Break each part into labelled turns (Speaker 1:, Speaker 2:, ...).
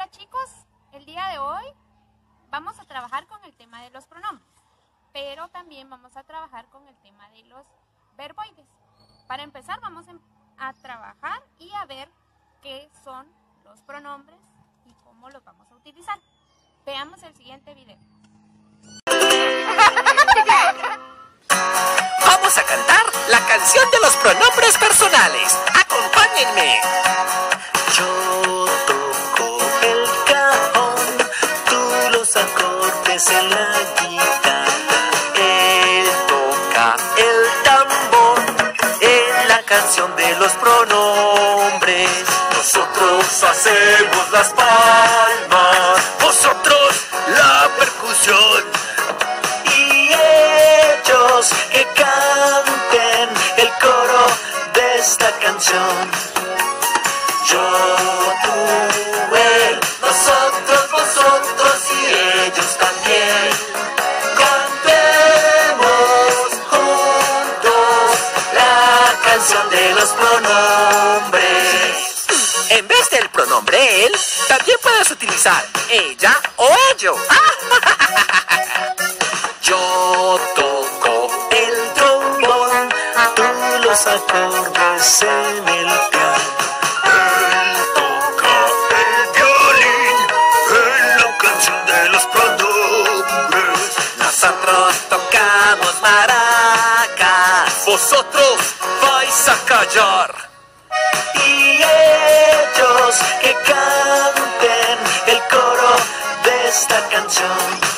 Speaker 1: Hola chicos, el día de hoy vamos a trabajar con el tema de los pronombres, pero también vamos a trabajar con el tema de los verboides. Para empezar vamos a trabajar y a ver qué son los pronombres y cómo los vamos a utilizar. Veamos el siguiente video.
Speaker 2: Vamos a cantar la canción de los pronombres personales. Acompáñenme.
Speaker 3: En la guitarra, él toca el tambor en la canción de los pronombres. Nosotros hacemos las palmas, vosotros la percusión. Y ellos que canten el coro de esta canción.
Speaker 2: En vez del pronombre él, también puedes utilizar ella o ello.
Speaker 3: Yo toco el trombón, tú los acordes en el piano. Él toca el violín en la canción de los pronombres.
Speaker 2: Nosotros tocamos maracas.
Speaker 3: Vosotros a callar. Y ellos que canten el coro de esta canción.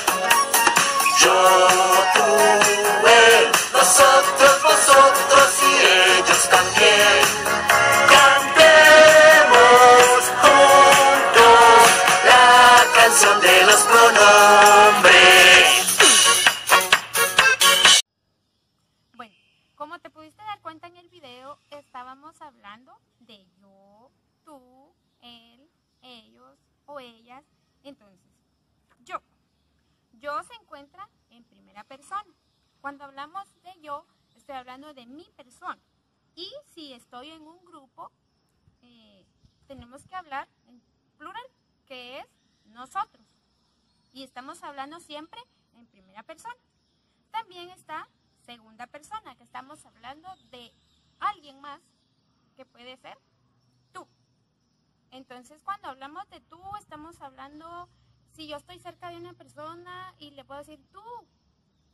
Speaker 3: Yo,
Speaker 1: estoy hablando de mi persona. Y si estoy en un grupo, eh, tenemos que hablar en plural, que es nosotros. Y estamos hablando siempre en primera persona. También está segunda persona, que estamos hablando de alguien más que puede ser tú. Entonces, cuando hablamos de tú, estamos hablando, si yo estoy cerca de una persona y le puedo decir tú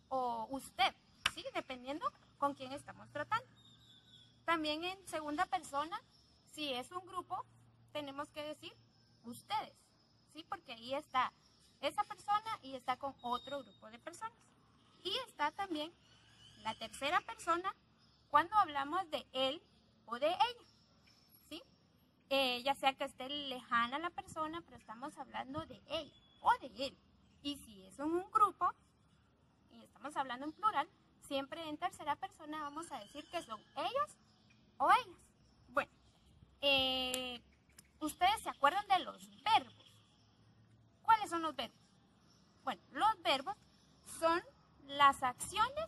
Speaker 1: o usted, Dependiendo con quién estamos tratando. También en segunda persona, si es un grupo, tenemos que decir ustedes, ¿sí? Porque ahí está esa persona y está con otro grupo de personas. Y está también la tercera persona cuando hablamos de él o de ella, ¿sí? Eh, ya sea que esté lejana la persona, pero estamos hablando de ella o de él. Y si es un grupo, y estamos hablando en plural, siempre en tercera persona vamos a decir que son ellos o ellas. Bueno, eh, ustedes se acuerdan de los verbos. ¿Cuáles son los verbos? Bueno, los verbos son las acciones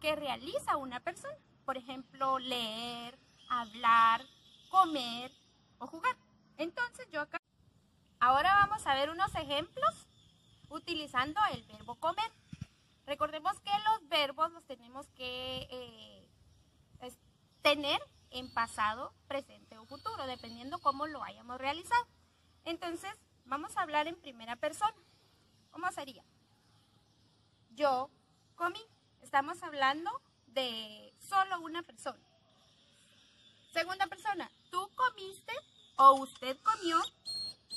Speaker 1: que realiza una persona. Por ejemplo, leer, hablar, comer o jugar. Entonces yo acá... Ahora vamos a ver unos ejemplos utilizando el verbo comer. Recordemos que los verbos los tenemos que eh, tener en pasado, presente o futuro, dependiendo cómo lo hayamos realizado. Entonces, vamos a hablar en primera persona. ¿Cómo sería? Yo comí. Estamos hablando de solo una persona. Segunda persona, tú comiste o usted comió.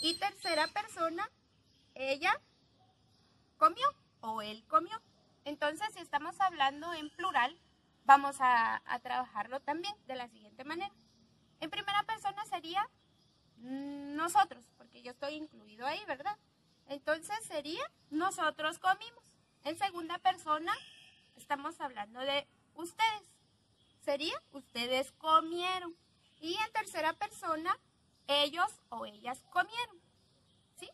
Speaker 1: Y tercera persona, ella comió o él comió. Entonces, si estamos hablando en plural, vamos a, trabajarlo también de la siguiente manera. En primera persona sería nosotros, porque yo estoy incluido ahí, ¿verdad? Entonces sería nosotros comimos. En segunda persona estamos hablando de ustedes sería ustedes comieron. Y en tercera persona, ellos o ellas comieron. ¿Sí?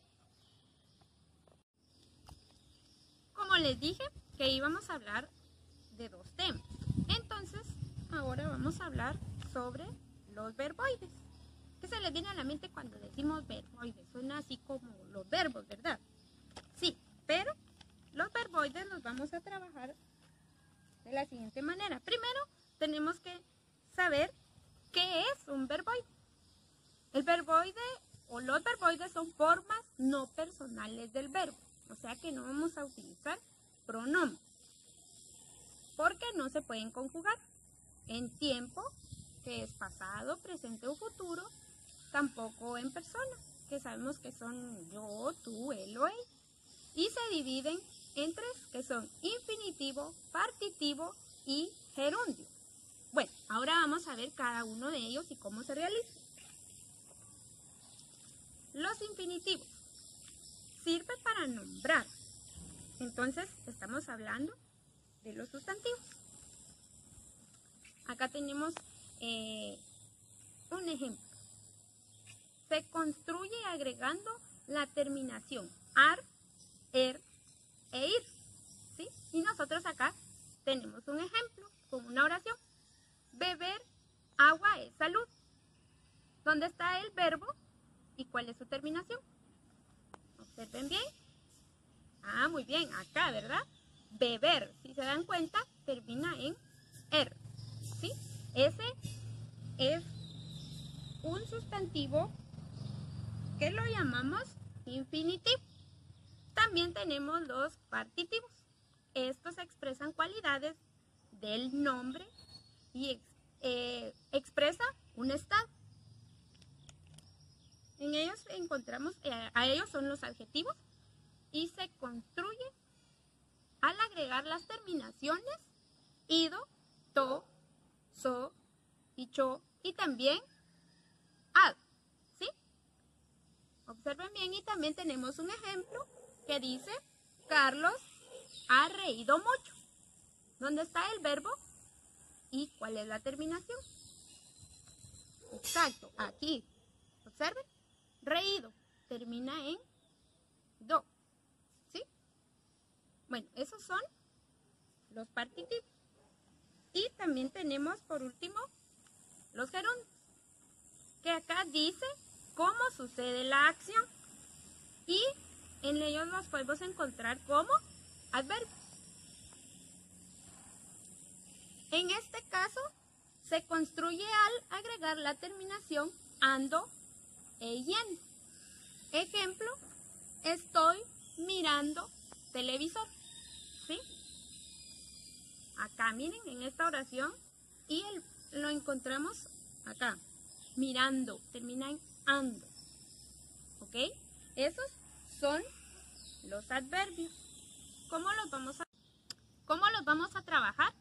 Speaker 1: Como les dije que íbamos a hablar de dos temas. Entonces, ahora vamos a hablar sobre los verboides. ¿Qué se les viene a la mente cuando decimos verboides? Suena así como los verbos, ¿verdad? Sí, pero los verboides los vamos a trabajar de la siguiente manera. Primero, tenemos que saber qué es un verboide. El verboide o los verboides son formas no personales del verbo. O sea que no vamos a utilizar pronombres. Porque no se pueden conjugar en tiempo, que es pasado, presente o futuro, tampoco en persona, que sabemos que son yo, tú, él o él. Y se dividen en tres, que son infinitivo, partitivo y gerundio. Bueno, ahora vamos a ver cada uno de ellos y cómo se realiza. Los infinitivos sirven para nombrar. Entonces, estamos hablando de los sustantivos. Acá tenemos eh, un ejemplo. Se construye agregando la terminación ar, er e ir. ¿sí? Y nosotros acá tenemos un ejemplo con una oración. Beber agua es salud. ¿Dónde está el verbo y cuál es su terminación? Observen bien. Muy bien, acá, ¿verdad? Beber, si se dan cuenta, termina en er. ¿Sí? Ese es un sustantivo que lo llamamos infinitivo. También tenemos los partitivos. Estos expresan cualidades del nombre y eh, expresa un estado. En ellos encontramos, eh, a ellos son los adjetivos y se construye al agregar las terminaciones ido, to, so, y cho y también ad. ¿Sí? Observen bien y también tenemos un ejemplo que dice Carlos ha reído mucho. ¿Dónde está el verbo? ¿Y cuál es la terminación? Exacto, aquí. Observen. Reído. Termina en do. Bueno, esos son los partitivos. Y también tenemos por último los gerundios. Que acá dice cómo sucede la acción. Y en ellos los podemos encontrar como adverbios. En este caso, se construye al agregar la terminación ando e yendo. Ejemplo, estoy mirando televisor. ¿Sí? Acá, miren, en esta oración, y lo encontramos acá, mirando, termina en ando. ¿Ok? Esos son los adverbios. ¿Cómo los vamos a, cómo los vamos a trabajar?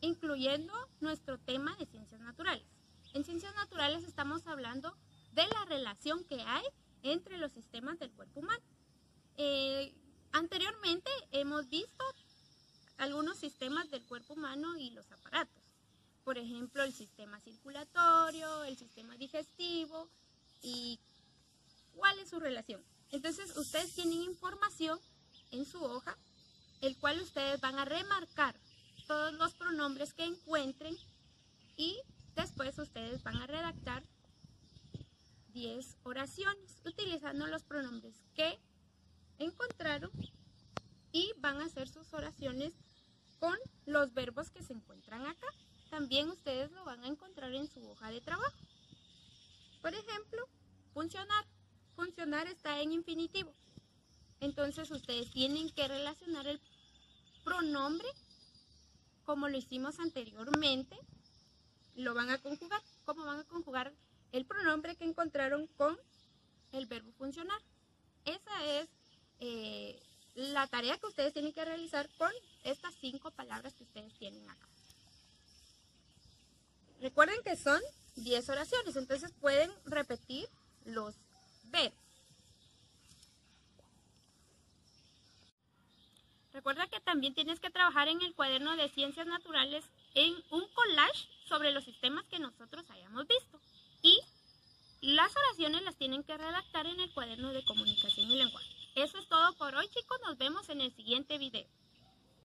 Speaker 1: Incluyendo nuestro tema de ciencias naturales. En ciencias naturales estamos hablando de la relación que hay entre los sistemas del cuerpo humano. Eh, anteriormente hemos visto algunos sistemas del cuerpo humano y los aparatos. Por ejemplo, el sistema circulatorio, el sistema digestivo y cuál es su relación. Entonces, ustedes tienen información en su hoja, el cual ustedes van a remarcar todos los pronombres que encuentren y después ustedes van a redactar 10 oraciones utilizando los pronombres que encontraron y van a hacer sus oraciones con los verbos que se encuentran acá. También ustedes lo van a encontrar en su hoja de trabajo. Por ejemplo, funcionar. Funcionar está en infinitivo. Entonces ustedes tienen que relacionar el pronombre como lo hicimos anteriormente. Lo van a conjugar. ¿Cómo van a conjugar el pronombre que encontraron con el verbo funcionar? Esa es eh, la tarea que ustedes tienen que realizar con estas cinco palabras que ustedes tienen acá. Recuerden que son 10 oraciones, entonces pueden repetir los verbos. Recuerda que también tienes que trabajar en el cuaderno de ciencias naturales en un collage sobre los sistemas que nosotros hayamos visto. Y las oraciones las tienen que redactar en el cuaderno de comunicación y lenguaje. Eso es todo por hoy chicos, nos vemos en el siguiente video.